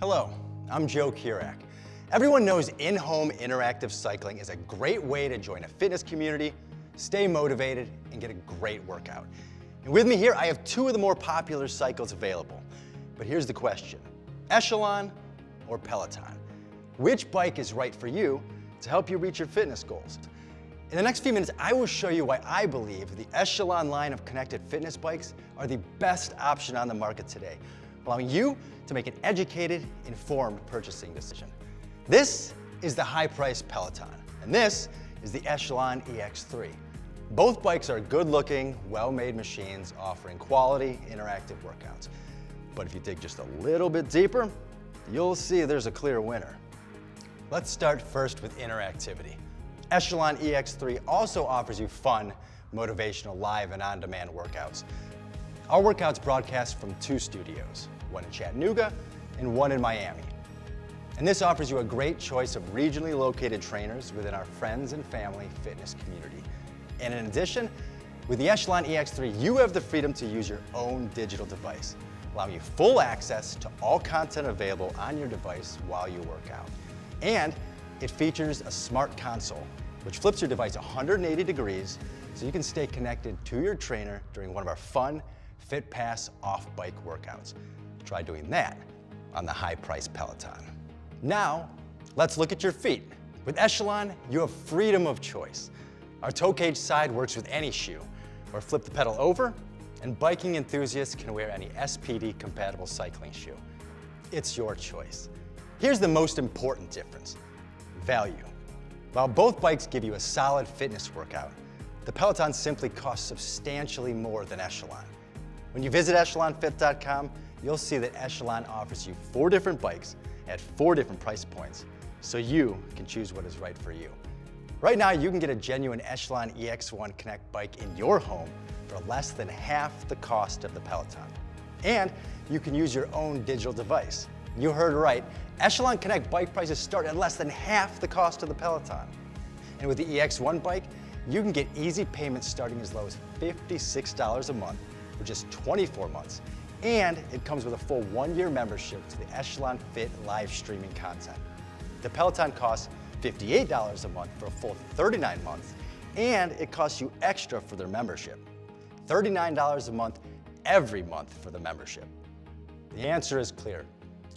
Hello, I'm Joe Kurak. Everyone knows in-home interactive cycling is a great way to join a fitness community, stay motivated, and get a great workout. And with me here, I have two of the more popular cycles available. But here's the question, Echelon or Peloton? Which bike is right for you to help you reach your fitness goals? In the next few minutes, I will show you why I believe the Echelon line of connected fitness bikes are the best option on the market today, allowing you to make an educated, informed purchasing decision. This is the high-priced Peloton, and this is the Echelon EX3. Both bikes are good-looking, well-made machines offering quality, interactive workouts. But if you dig just a little bit deeper, you'll see there's a clear winner. Let's start first with interactivity. Echelon EX3 also offers you fun, motivational live and on-demand workouts. Our workouts broadcast from two studios, one in Chattanooga and one in Miami. And this offers you a great choice of regionally located trainers within our friends and family fitness community. And in addition, with the Echelon EX3, you have the freedom to use your own digital device, allowing you full access to all content available on your device while you work out. And it features a smart console, which flips your device 180 degrees so you can stay connected to your trainer during one of our fun FitPass off-bike workouts. Try doing that on the high-priced Peloton. Now, let's look at your feet. With Echelon, you have freedom of choice. Our toe cage side works with any shoe, or flip the pedal over, and biking enthusiasts can wear any SPD-compatible cycling shoe. It's your choice. Here's the most important difference, value. While both bikes give you a solid fitness workout, the Peloton simply costs substantially more than Echelon. When you visit echelonfit.com, you'll see that Echelon offers you four different bikes at four different price points, so you can choose what is right for you. Right now, you can get a genuine Echelon EX1 Connect bike in your home for less than half the cost of the Peloton. And you can use your own digital device. You heard right, Echelon Connect bike prices start at less than half the cost of the Peloton. And with the EX1 bike, you can get easy payments starting as low as $56 a month for just 24 months. And it comes with a full one-year membership to the Echelon Fit live streaming content. The Peloton costs $58 a month for a full 39 months, and it costs you extra for their membership. $39 a month every month for the membership. The answer is clear.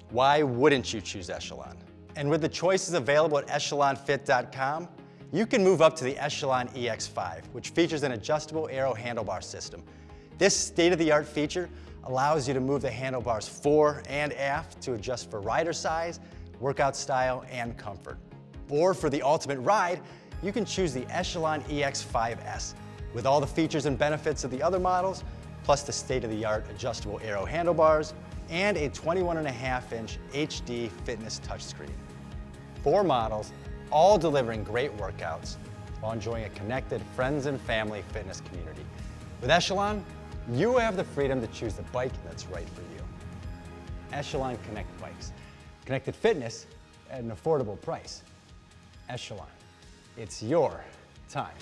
Why wouldn't you choose Echelon? And with the choices available at echelonfit.com, you can move up to the Echelon EX5, which features an adjustable aero handlebar system. This state-of-the-art feature allows you to move the handlebars fore and aft to adjust for rider size, workout style, and comfort. Or for the ultimate ride, you can choose the Echelon EX5S with all the features and benefits of the other models, plus the state-of-the-art adjustable aero handlebars, and a 21.5-inch HD fitness touchscreen. Four models, all delivering great workouts while enjoying a connected friends and family fitness community. With Echelon, you have the freedom to choose the bike that's right for you. Echelon Connect Bikes. Connected fitness at an affordable price. Echelon. It's your time.